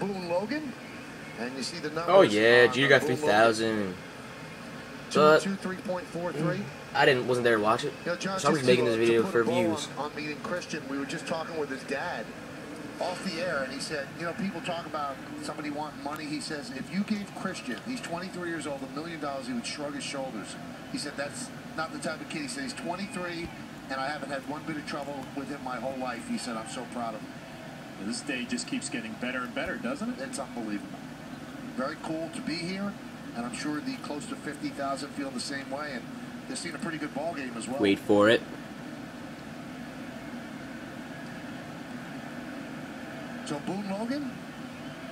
Boone Logan. And you see the numbers. Oh yeah, Jeter got three thousand. Logan, But 223.43. Mm-hmm. I didn't wasn't there to watch it. You know, John, So I'm just just making this video for views. On, on meeting Christian, we were just talking with his dad off the air, and he said, you know, people talk about somebody wanting money. He says, if you gave Christian, he's 23 years old, a million dollars, he would shrug his shoulders. He said, that's not the type of kid. He said, he's 23, and I haven't had one bit of trouble with him my whole life. He said, I'm so proud of him. This day just keeps getting better and better, doesn't it? It's unbelievable. Very cool to be here, and I'm sure the close to 50,000 feel the same way, and they've seen a pretty good ball game as well. Wait for it. So Boone Logan,